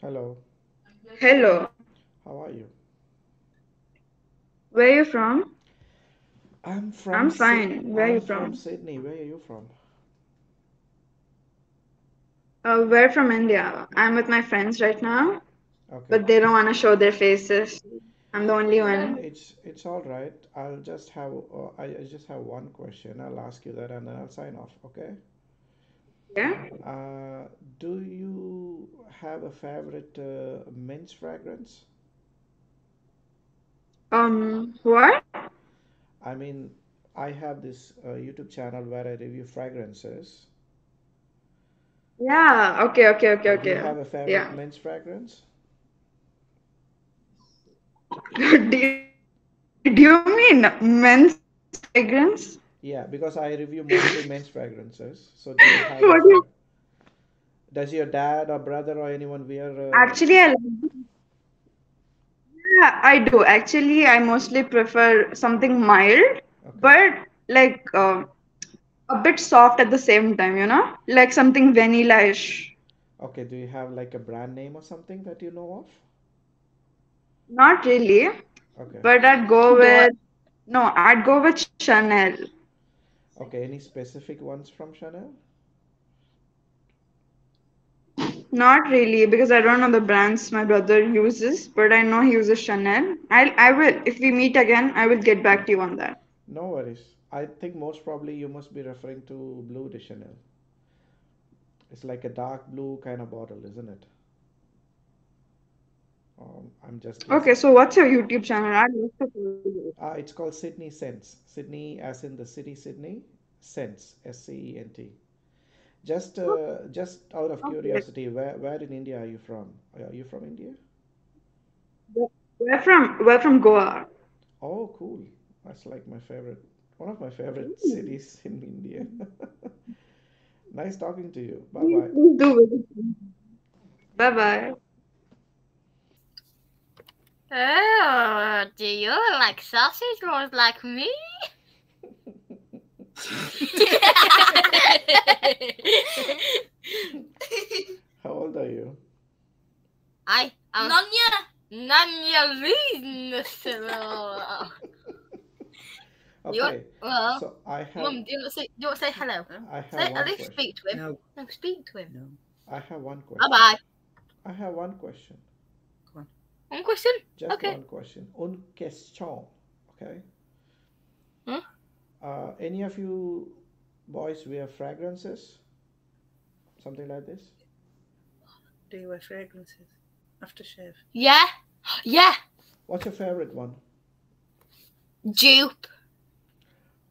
Hello, Hello, how are you? where are you from? I'm from I'm fine. Where are you from from? Sydney. Where are you from? Uh, we're from India. I'm with my friends right now, Okay. but they don't want to show their faces. I'm the only one. It's it's all right. I'll just have uh, I, I just have one question. I'll ask you that and then I'll sign off, okay? Yeah. Uh, do you have a favorite uh, men's fragrance? Um, what? I mean, I have this uh, YouTube channel where I review fragrances. Yeah. Okay. Okay. Okay. Uh, do you Okay. have a favorite Yeah. men's fragrance? Do you, do you mean men's fragrance? Yeah, because I review mostly men's fragrances. So do you have What do you, Does your dad or brother or anyone wear? Uh... actually, I like Yeah, I do. Actually, I mostly prefer something mild, Okay, but like uh, a bit soft at the same time, you know? Like something vanilla-ish. okay. Do you have like a brand name or something that you know of? Not really, Okay, but I'd go with, no, I'd go with Chanel. Okay. Any specific ones from Chanel? Not really, because I don't know the brands my brother uses, but I know he uses Chanel. I'll, I will. If we meet again, I will get back to you on that. No worries. I think most probably you must be referring to Bleu de Chanel. It's like a dark blue kind of bottle, isn't it? I'm just Okay, so what's your YouTube channel? I'd love to follow you. Uh, it's called Sydney Scents. Sydney, as in the city Sydney, Scents, S-C-E-N-T. Just, uh, just out of Okay. curiosity, where, where in India are you from? Are you from India? We're from we're from Goa. Oh, cool. That's like my favorite, one of my favorite cities in India. Nice talking to you. Bye bye. do. Bye bye. Oh, do you like sausage rolls like me? How old are you? I am Nanya. Nanya Reasonable. You Okay, well, so I have Mum, do you want to say do you want to say hello? I Say have at one least question. speak to him. No, No, speak to him. no. I have one question. Bye bye. I have one question. One question? Just Okay. one question. Une question. Okay. Huh? Uh, any of you boys wear fragrances? Something like this? Do you wear fragrances? Aftershave. Yeah. Yeah. What's your favorite one? Joop.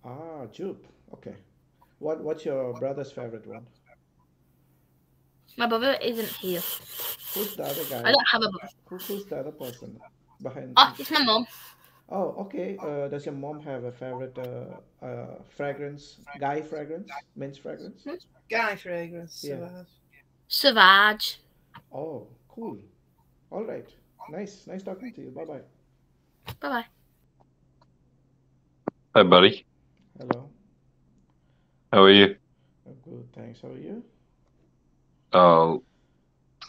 Ah, Joop. Okay. What What's your brother's favorite one? My brother isn't here. Who's the other guy? I don't have a brother. Who, who's the other person behind? Oh, it's my mum. Oh, okay. Uh, does your mom have a favorite uh, uh, fragrance? Guy fragrance? Men's fragrance? Guy fragrance. Yeah. Savage. Savage. Oh, cool. All right. Nice. Nice talking to you. Bye bye. Bye bye. Hi, buddy. Hello. How are you? I'm good. Thanks. How are you? Oh,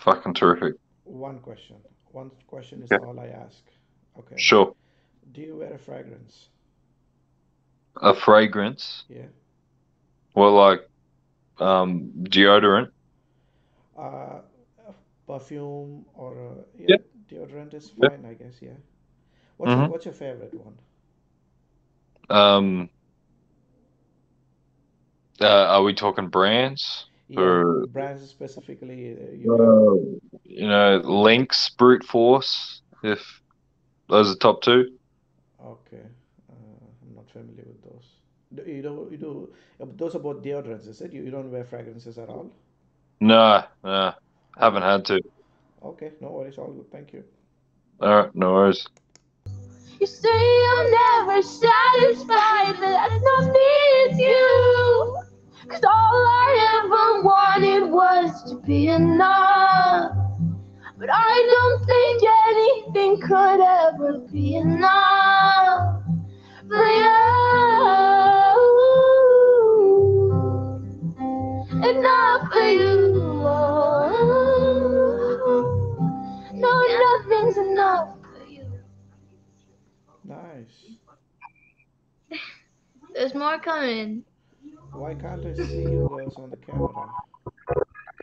fucking terrific. One question. One question is Yeah. all I ask. Okay. Sure. Do you wear a fragrance? A fragrance? Yeah. Well, like um, deodorant? Uh, perfume or uh, yeah, deodorant is fine, I guess. Yeah. What's your Mm-hmm. What's your favorite one? Um, uh, are we talking brands? Yeah, Or, brands specifically uh, you have. uh, you know, Lynx, Brute Force, if those are top two? Okay. Uh, I'm not familiar with those. You don't you do uh, those are both deodorants, is it? You, you don't wear fragrances at all? No, no, haven't had to. Okay, no worries, all good. Thank you. All right, no worries. You say I'm never satisfied, but that's not me, it's you. Cause all I ever wanted was to be enough. But I don't think anything could ever be enough for you. Enough for you. No, nothing's enough for you. Nice. There's more coming. Why can't I see you girls on the camera?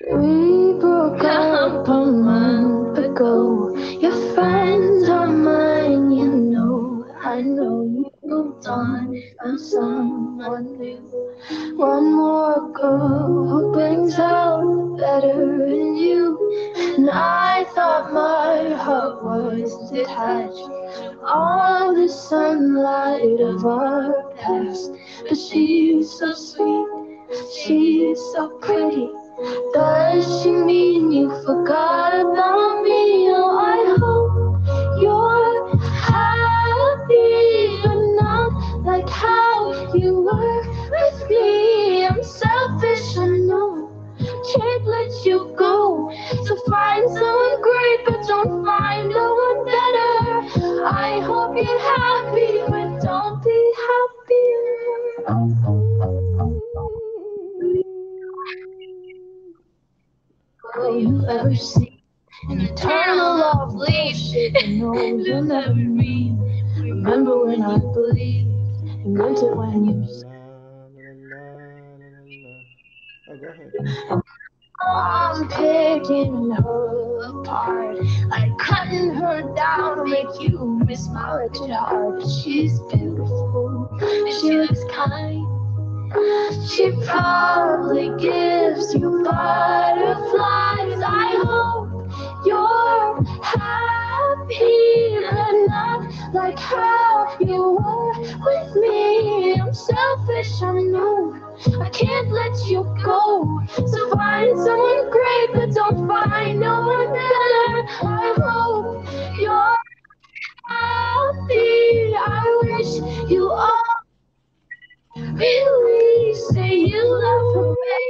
We broke up a month ago. Your friends are mine, you know. I know you moved on, found someone new. One more girl who brings out better in you. And I thought my heart was detached all the sunlight of our But she's so sweet, she's so pretty. Does she mean you forgot about me? Oh, I hope you're happy, but not like how you were with me. I'm selfish, I know. Can't let you Will you ever see an eternal love leaves? You know you'll never read. Remember when I believed and meant it when you la. Oh, go ahead. I'm picking her apart, like cutting her down to make you miss my wretched heart. But she's beautiful, she looks kind. She probably gives you butterflies. I hope you're happy, but not like how you were with me. I'm selfish, I know. I can't let you go. So find someone great, but don't find no one better. I hope you're happy. I wish you all say you love me.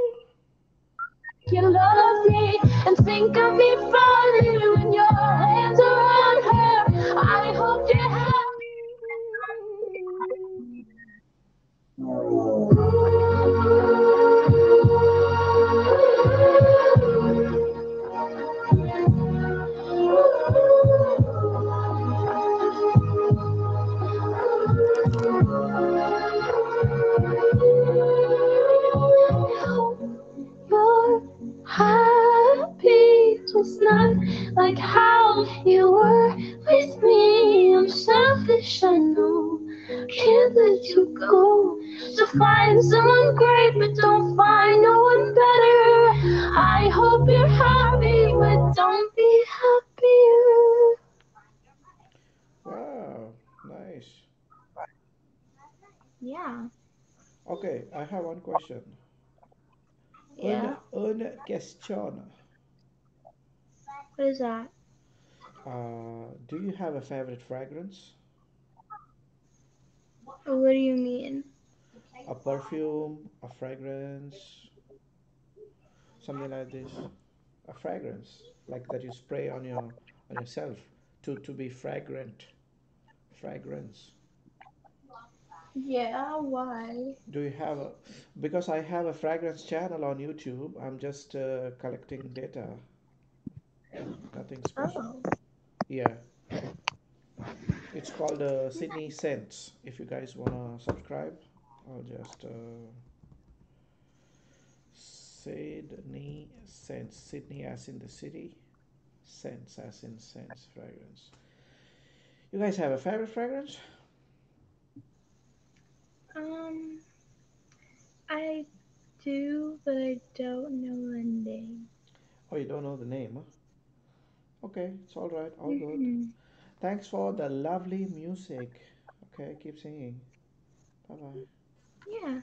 You love me and think of me fondly when your hands are on her. I hope you're happy. Like how you were with me. I'm selfish, I know. Can't let you go. So find someone great, but don't find no one better. I hope you're happy, but don't be happier. Wow, nice. Yeah. Okay, I have one question. Yeah. Una, una question. What is that? Uh, do you have a favorite fragrance? What do you mean? A perfume, a fragrance, something like this? A fragrance, like that you spray on your on yourself to to be fragrant. Fragrance. Yeah, why? Do you have a? Because I have a fragrance channel on YouTube. I'm just uh, collecting data. Nothing special. Oh. Yeah, it's called uh, Sydney Scents. If you guys wanna subscribe, I'll just uh, Sydney Scents. Sydney as in the city, Scents as in scents, fragrance. You guys have a favorite fragrance? Um, I do, but I don't know the name. Oh, you don't know the name, huh? Okay, it's all right, all good. Mhm. Thanks for the lovely music. Okay, keep singing. Bye bye. Yeah.